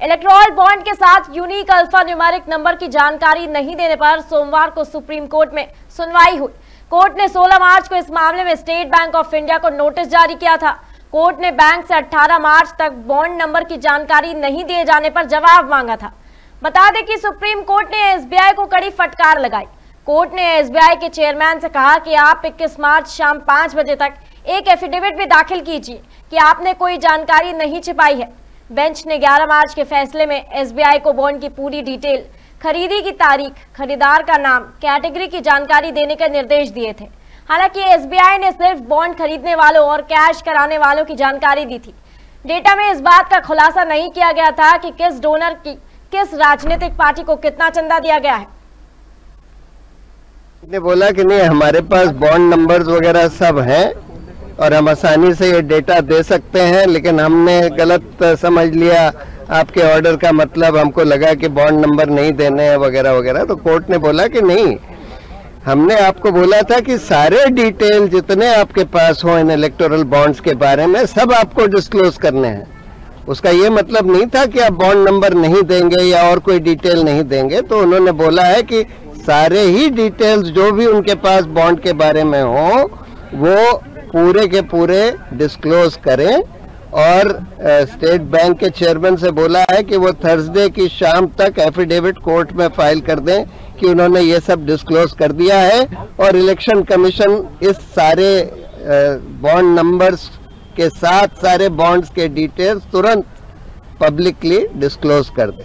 Electral bond के साथ unique alpha numeric number की जानकारी नहीं देने पर सोमवार को सुप्रीम कोर्ट में सुनवाई हुई। कोर्ट ने 16 मार्च को इस मामले में स्टेट बैंक ऑफ़ इंडिया को नोटिस जारी किया था। कोर्ट ने बैंक से 18 मार्च तक बॉन्ड नंबर की जानकारी नहीं दिए जाने पर जवाब मांगा था। बता दें कि सुप्रीम कोर्ट ने एसबीआई को कड़ी फटकार लगाई। कोर्ट ने एसबीआई के चेयरमैन से कहा कि आप 21 मार्च शाम पाँच बजे तक एक एफिडेविट भी दाखिल कीजिए कि आपने कोई जानकारी नहीं छिपाई है। बेंच ने 11 मार्च के फैसले में एसबीआई को बॉन्ड की पूरी डिटेल, खरीदी की तारीख, खरीदार का नाम, कैटेगरी की जानकारी देने के निर्देश दिए थे। हालाँकि एसबीआई ने सिर्फ़ बॉन्ड खरीदने वालों और कैश कराने वालों की जानकारी दी थी। डेटा में इस बात का खुलासा नहीं किया गया था कि किस डोनर की, किस राजनीतिक पार्टी को कितना चंदा दिया गया है। ने बोला कि नहीं, हमारे पास बॉन्ड नंबर्स वगैरह सब हैं। और हम आसानी से ये डेटा दे सकते हैं, लेकिन हमने गलत समझ लिया। आपके ऑर्डर का मतलब हमको लगा कि बॉन्ड नंबर नहीं देने हैं वगैरह वगैरह। तो कोर्ट ने बोला कि नहीं। हमने आपको बोला था कि सारे डिटेल जितने आपके पास हो इन इलेक्टोरल बॉन्ड्स के बारे में, सब आपको डिस्क्लोज करने हैं। उसका ये मतलब नहीं था कि आप बॉन्ड नंबर नहीं देंगे या और कोई डिटेल नहीं देंगे। तो उन्होंने बोला है कि सारे ही डिटेल्स जो भी उनके पास बॉन्ड के बारे में हो, वो पूरे के पूरे डिस्क्लोज करें। और स्टेट बैंक के चेयरमैन से बोला है कि वो थर्सडे की शाम तक एफिडेविट कोर्ट में फ़ाइल कर दें कि उन्होंने ये सब डिस्क्लोज कर दिया है। और इलेक्शन कमीशन इस सारे बॉन्ड नंबर्स के साथ सारे बॉन्ड्स के डिटेल्स तुरंत पब्लिकली डिस्क्लोज कर दें।